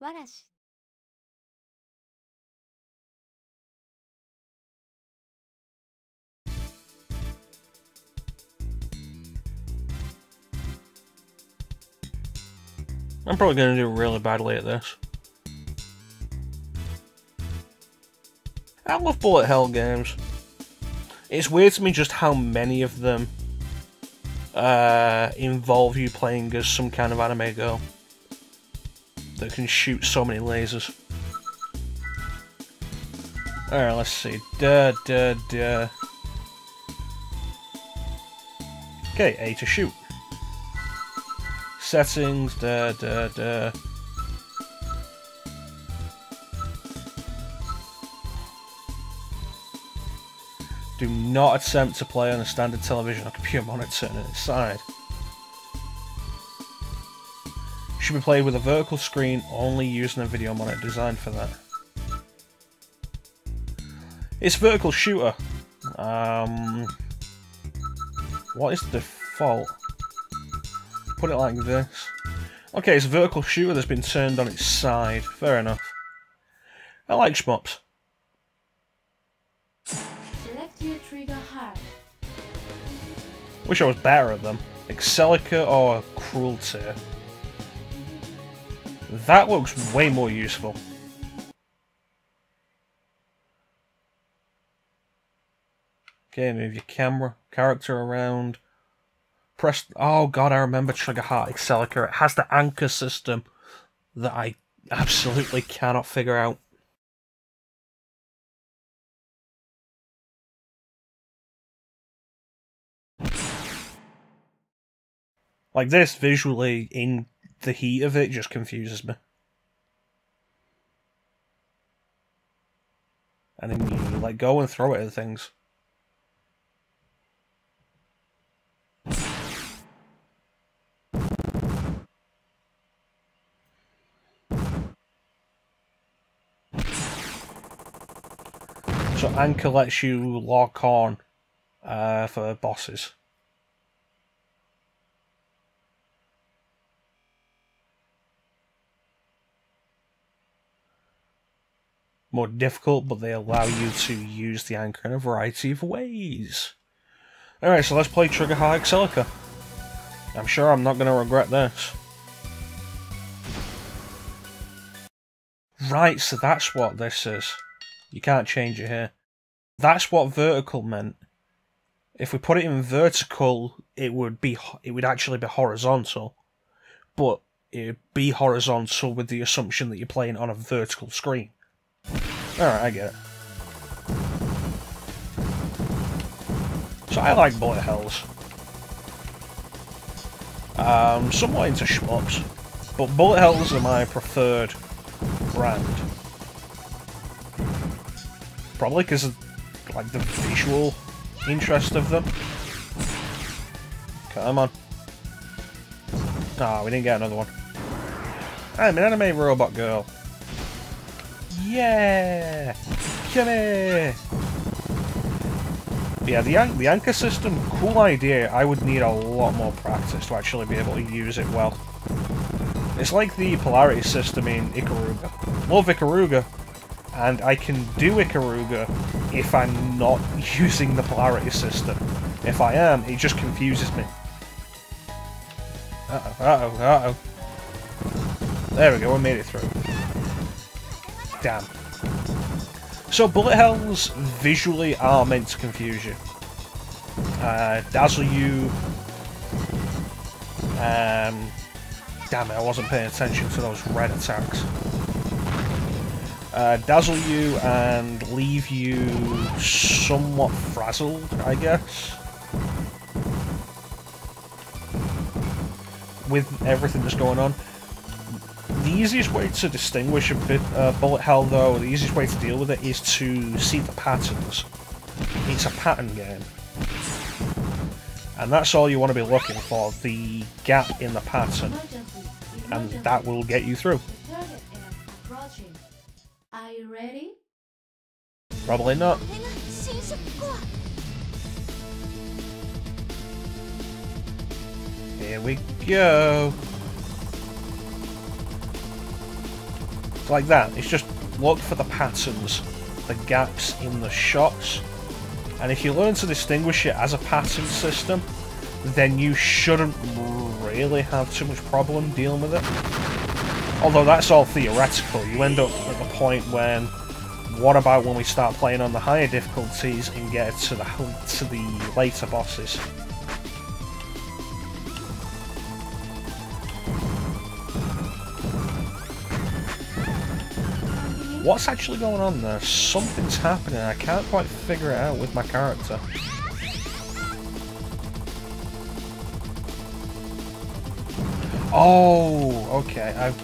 わらし I'm probably going to do really badly at this. I love bullet hell games. It's weird to me just how many of them uh, involve you playing as some kind of anime girl that can shoot so many lasers. Alright, let's see. Da da da. Okay, A to shoot. Settings, da da da. Do not attempt to play on a standard television or computer monitor on its side. Should be played with a vertical screen only using a video monitor designed for that. It's vertical shooter. Um, what is the default? Put it like this. Okay, it's a vertical shooter that's been turned on its side. Fair enough. I like shmups. Select your Trigger Heart. Wish I was better at them. Exelica or Crueltear. That looks way more useful. Okay, move your camera, character around. Press. Oh god, I remember Trigger Heart Exelica. It has the anchor system that I absolutely cannot figure out. Like this, visually, in the heat of it, just confuses me. And then you like go and throw it at things. So Anchor lets you lock on uh, for bosses. More difficult, but they allow you to use the anchor in a variety of ways. Alright, so let's play Trigger High Exelica. I'm sure I'm not going to regret this. Right, so that's what this is. You can't change it here. That's what vertical meant. If we put it in vertical, it would be it would actually be horizontal, but it'd be horizontal with the assumption that you're playing on a vertical screen. All right, I get it. So I like bullet hells. Um, somewhat into shmups, but bullet hells are my preferred brand. Probably because of like the visual interest of them. Come on. Ah, oh, we didn't get another one. I'm an anime robot girl. Yeah! Here! Yeah, the, an the anchor system, cool idea. I would need a lot more practice to actually be able to use it well. It's like the polarity system in Ikaruga. Love Ikaruga, and I can do Ikaruga if I'm not using the polarity system. If I am, it just confuses me. Uh-oh, uh-oh, uh-oh. There we go, we made it through. Damn. So bullet hells visually are meant to confuse you. Uh, dazzle you. Um, damn it, I wasn't paying attention to those red attacks. Uh, dazzle you and leave you somewhat frazzled, I guess. With everything that's going on. The easiest way to distinguish a bit, uh, bullet hell, though, the easiest way to deal with it is to see the patterns. It's a pattern game. And that's all you want to be looking for, the gap in the pattern. And that will get you through. Are you ready? Probably not. Here we go. Like that. It's just look for the patterns, the gaps in the shots, and if you learn to distinguish it as a pattern system, then you shouldn't really have too much problem dealing with it. Although that's all theoretical, you end up at the point when what about when we start playing on the higher difficulties and get to the to the later bosses? What's actually going on there? Something's happening. I can't quite figure it out with my character. Oh, okay. I've,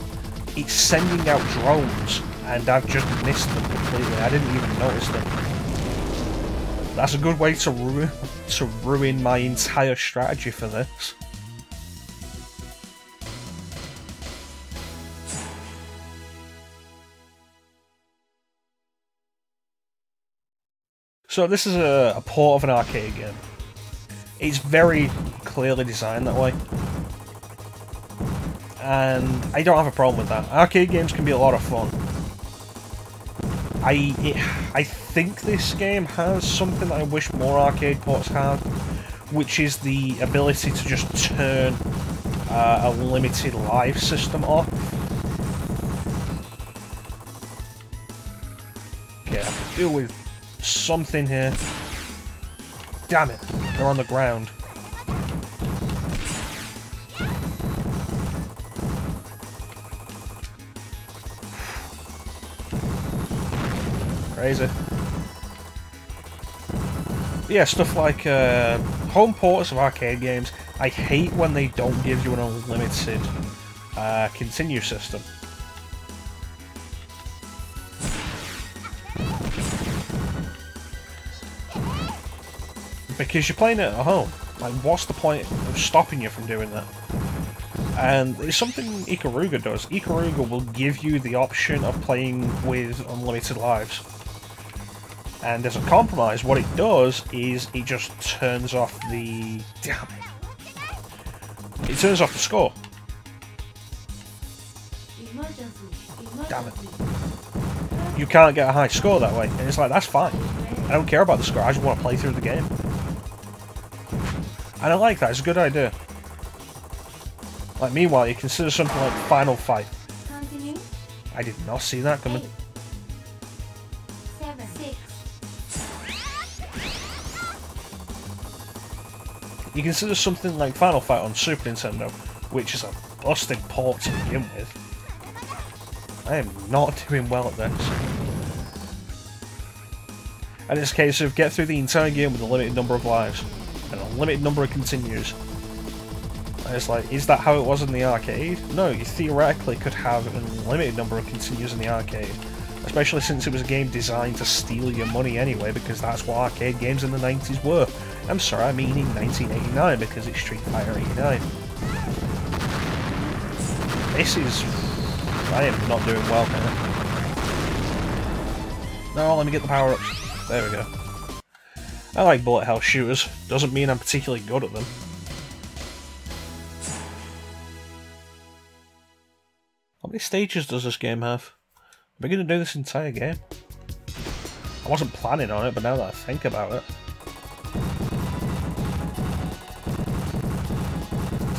it's sending out drones, and I've just missed them completely. I didn't even notice them. That's a good way to ruin to ruin my entire strategy for this. So this is a, a port of an arcade game. It's very clearly designed that way. And I don't have a problem with that. Arcade games can be a lot of fun. I it, I think this game has something that I wish more arcade ports had, which is the ability to just turn uh, a limited live system off. Okay, deal with something here. Damn it, they're on the ground. Crazy. yeah, stuff like uh, home ports of arcade games. I hate when they don't give you an unlimited uh, continue system. Because you're playing it at home. Like, what's the point of stopping you from doing that? And it's something Ikaruga does. Ikaruga will give you the option of playing with unlimited lives. And as a compromise, what it does is it just turns off the... Damn it. It turns off the score. Damn it. You can't get a high score that way. And it's like, that's fine. I don't care about the score, I just want to play through the game. And I like that, it's a good idea. Like, meanwhile, you consider something like Final Fight. Continue. I did not see that coming. Eight. Seven. You consider something like Final Fight on Super Nintendo, which is a busted port to begin with. I am not doing well at this. And it's a case of get through the entire game with a limited number of lives limited number of continues. And it's like, is that how it was in the arcade? No, you theoretically could have a limited number of continues in the arcade. Especially since it was a game designed to steal your money anyway, because that's what arcade games in the 90s were. I'm sorry, I mean in 1989, because it's Street Fighter 89. This is... I am not doing well here. No, let me get the power-ups. There we go. I like bullet hell shooters, doesn't mean I'm particularly good at them. How many stages does this game have? Am I going to do this entire game? I wasn't planning on it, but now that I think about it.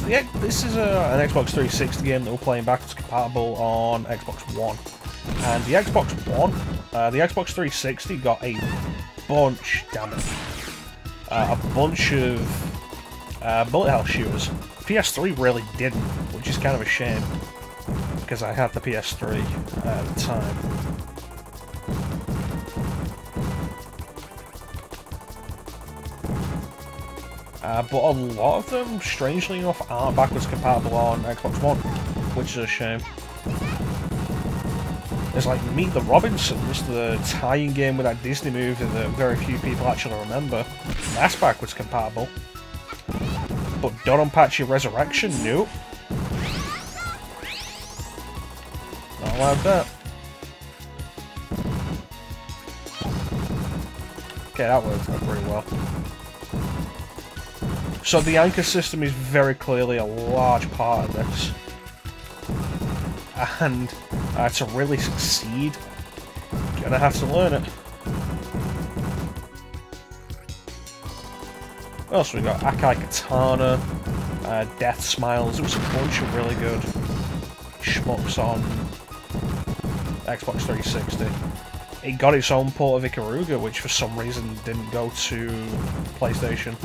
Yeah, this is a, an Xbox 360 game that we're playing backwards compatible on Xbox One. And the Xbox One, uh, the Xbox 360 got a bunch, damn it, uh, a bunch of uh, bullet hell shooters. PS3 really didn't, which is kind of a shame, because I had the PS3 at the time. Uh, but a lot of them, strangely enough, aren't backwards compatible on Xbox One, which is a shame. There's like Meet the Robinsons, the tie-in game with that Disney movie that very few people actually remember. That's backwards compatible. But Don't Dodonpachi Resurrection? Nope. Not allowed that. Okay, that worked out pretty well. So the anchor system is very clearly a large part of this. And Uh, to really succeed, gonna have to learn it. What else we got? Akai Katana, uh, Death Smiles. There was a bunch of really good shmups on Xbox 360. It got its own port of Ikaruga, which for some reason didn't go to PlayStation.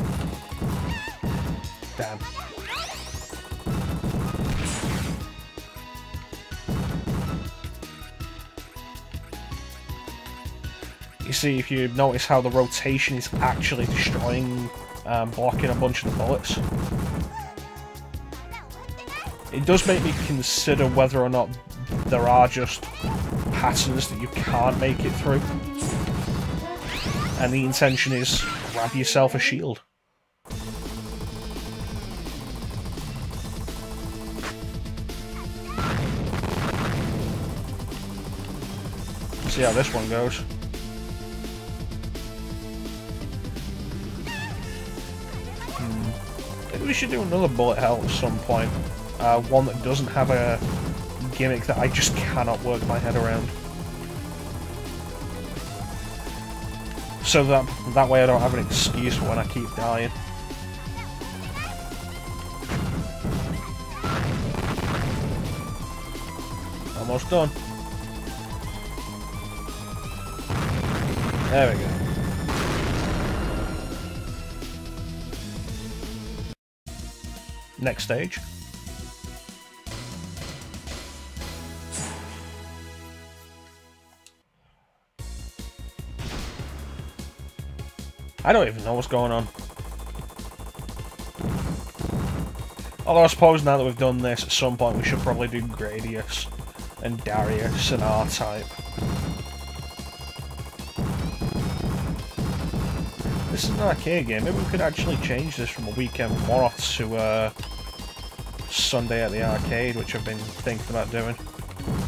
See, if you notice how the rotation is actually destroying, um, blocking a bunch of the bullets. It does make me consider whether or not there are just patterns that you can't make it through. And the intention is grab yourself a shield. See how this one goes. We should do another bullet hell at some point. Uh, one that doesn't have a gimmick that I just cannot work my head around. So that that way I don't have an excuse for when I keep dying. Almost done. There we go. Next stage. I don't even know what's going on. Although I suppose now that we've done this, at some point we should probably do Gradius and Darius and R-Type. This is an arcade game. Maybe we could actually change this from a weekend one-off to uh, Sunday at the arcade, which I've been thinking about doing.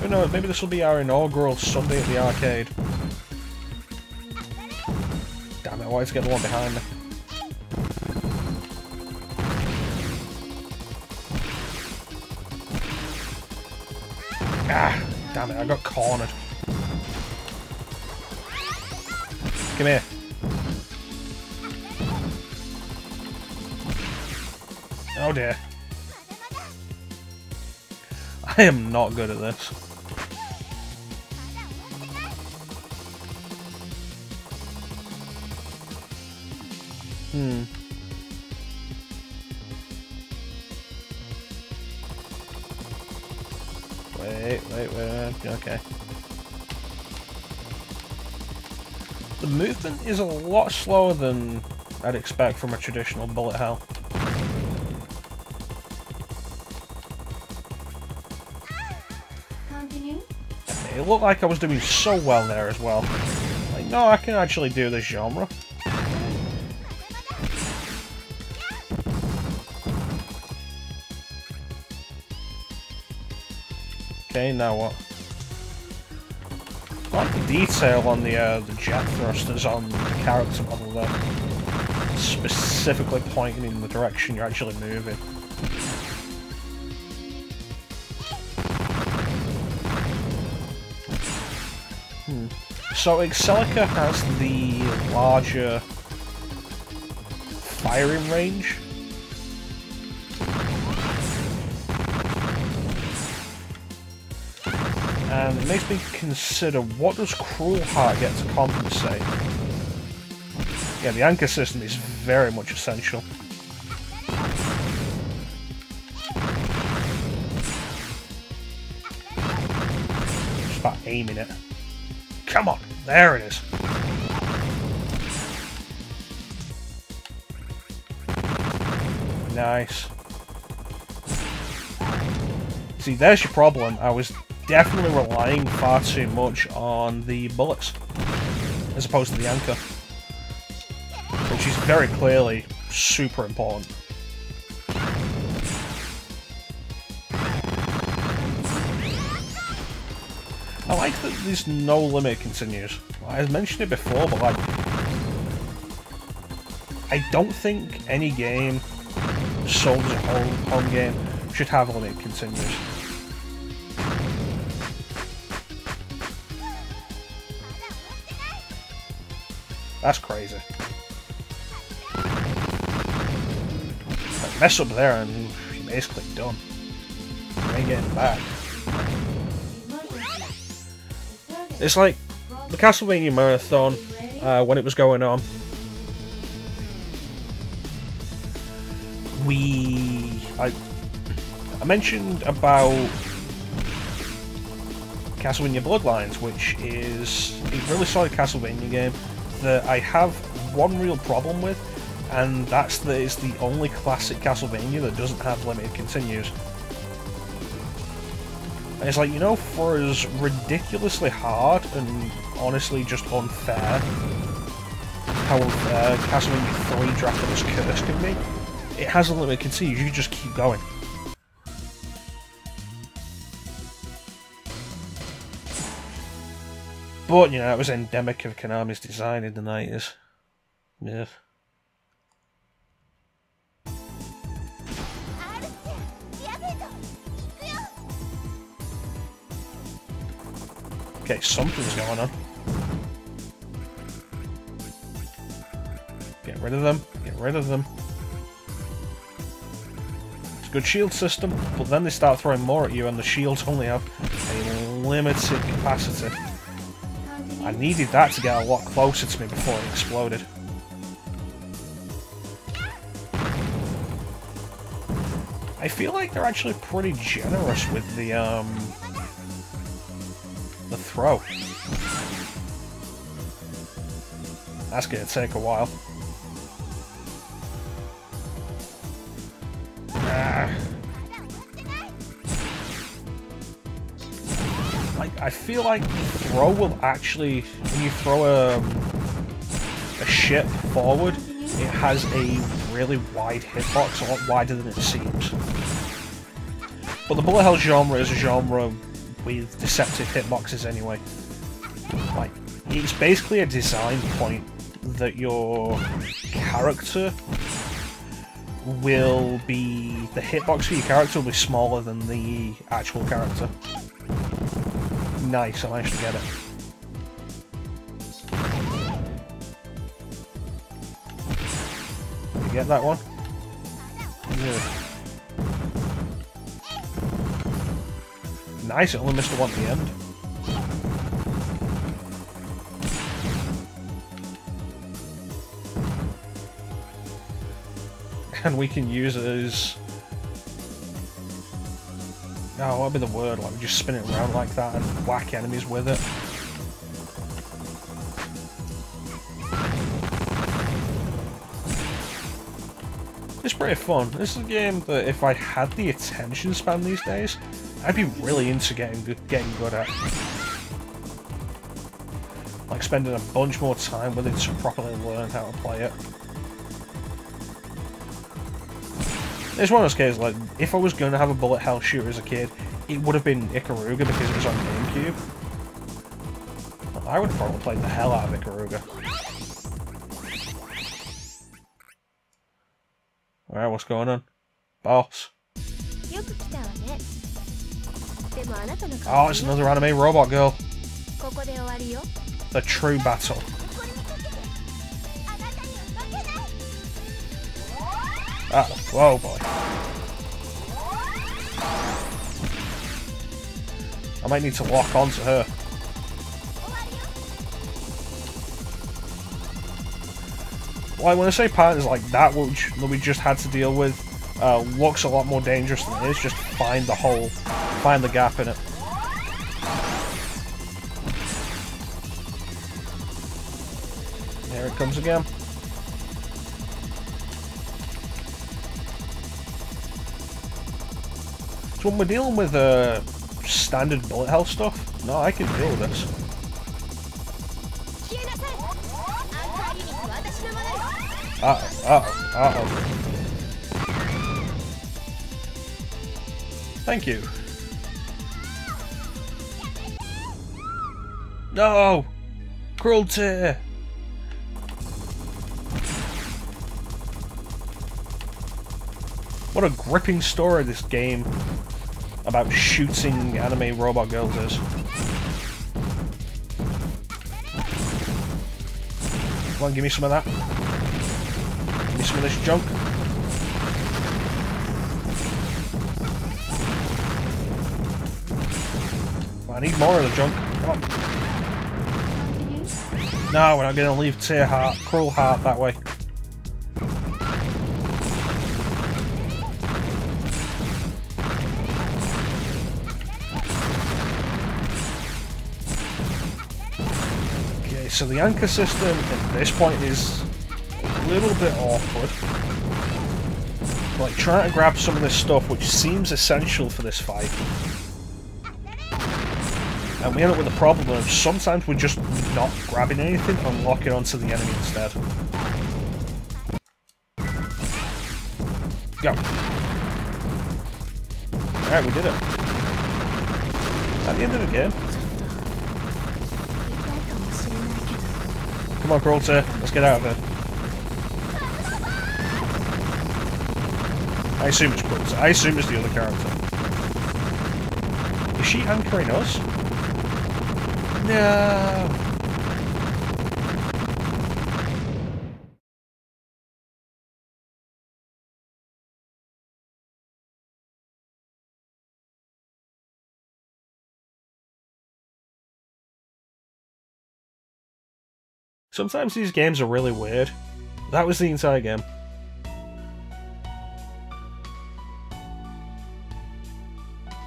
Who knows, maybe this will be our inaugural Sunday at the arcade. Damn it, I always get the one behind me. Ah, damn it, I got cornered. Come here. Oh dear. I am not good at this. Hmm. Wait, wait, wait, okay. The movement is a lot slower than I'd expect from a traditional bullet hell. It looked like I was doing so well there as well. Like, no, I can actually do this genre. Okay, now what? I like the detail on the uh, the jet thrusters on the character model there. Specifically pointing in the direction you're actually moving. So Exelica has the larger firing range. And it makes me consider what does Cruel Heart get to compensate? Yeah, the anchor system is very much essential. Just about aiming it. Come on, there it is. Nice. See, there's your problem. I was definitely relying far too much on the bullets, as opposed to the anchor. Which is very clearly super important. like that there's no limit continues. I've mentioned it before, but like... I don't think any game, sold home, home game, should have limit continues. That's crazy. Like mess up there and you're basically done. You ain't getting back. It's like the Castlevania Marathon uh, when it was going on. We... I, I mentioned about Castlevania Bloodlines, which is a really solid Castlevania game that I have one real problem with, and that's that it's the only classic Castlevania that doesn't have limited continues. And it's like, you know, for as ridiculously hard and honestly just unfair how unfair Castlevania 3 Dracula's Curse can be, it has a limited continues, you just keep going. But, you know, that was endemic of Konami's design in the 90s. Yeah. Okay, something's going on. Get rid of them. Get rid of them. It's a good shield system, but then they start throwing more at you and the shields only have a limited capacity. I needed that to get a lot closer to me before it exploded. I feel like they're actually pretty generous with the, um, throw. That's gonna take a while. Ah. Like, I feel like throw will actually, when you throw a, a ship forward, it has a really wide hitbox, a lot wider than it seems. But the bullet hell genre is a genre with deceptive hitboxes anyway. Like, it's basically a design point that your character will be... the hitbox for your character will be smaller than the actual character. Nice, I managed to get it. You get that one? Yeah. Nice, it only missed the one at the end. And we can use it as... Oh, what would be the word? Like, we just spin it around like that and whack enemies with it. It's pretty fun. This is a game that if I had the attention span these days, I'd be really into getting getting good at. Like spending a bunch more time with it to properly learn how to play it. It's one of those cases, like, if I was going to have a bullet hell shooter as a kid, it would have been Ikaruga because it was on GameCube. I would have probably played the hell out of Ikaruga. Alright, what's going on? Boss. Oh, it's another anime robot girl. The true battle. Ah, whoa boy. I might need to lock onto her. Like, when I say patterns like that, which that we just had to deal with, uh, looks a lot more dangerous than it is, just find the hole find the gap in it. There it comes again. So when we're dealing with uh, standard bullet hell stuff, no, I can deal with this. Uh-oh, uh-oh, uh-oh. Thank you. No! Crueltear! What a gripping story this game about shooting anime robot girls is. Come on, give me some of that. Give me some of this junk. I need more of the junk. Come on. No, we're not going to leave Tear Heart, Cruel Heart that way. Okay, so the anchor system at this point is a little bit awkward. Like trying to grab some of this stuff which seems essential for this fight and we end up with a problem of sometimes we're just not grabbing anything and locking onto the enemy instead. Go. Alright, we did it. At the end of the game. Come on, Crawler. let's get out of here. I assume it's Peralta. I assume it's the other character. Is she anchoring us? No. Sometimes these games are really weird. That was the entire game.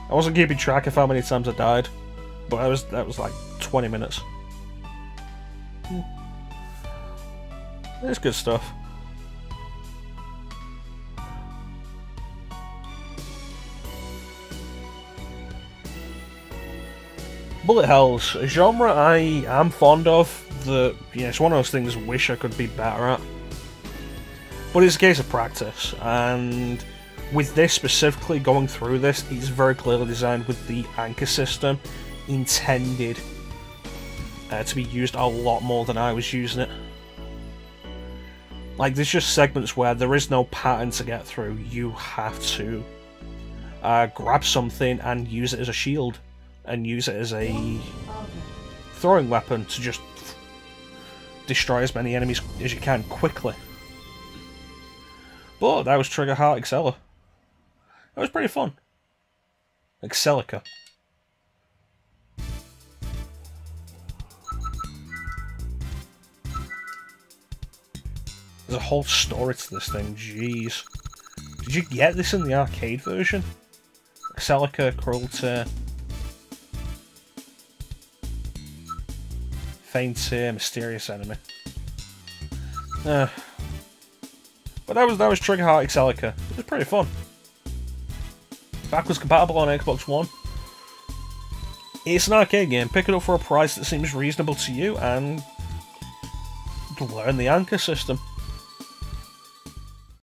I wasn't keeping track of how many times I died, but I was that was like 20 minutes. Hmm. It's good stuff. Bullet hells, a genre I am fond of. That yeah, it's one of those things. Wish I could be better at, but it's a case of practice. And with this specifically, going through this, it's very clearly designed with the anchor system intended uh, to be used a lot more than I was using it. Like, there's just segments where there is no pattern to get through. You have to uh, grab something and use it as a shield, and use it as a throwing weapon to just destroy as many enemies as you can quickly. But that was Trigger Heart Excella. That was pretty fun. Exelica. There's a whole story to this thing, jeez. Did you get this in the arcade version? Exelica, Crueltear, Faintear, Mysterious Enemy. Uh, but that was that was Trigger Heart Exelica. It was pretty fun. Backwards compatible on Xbox One. It's an arcade game. Pick it up for a price that seems reasonable to you and learn the anchor system.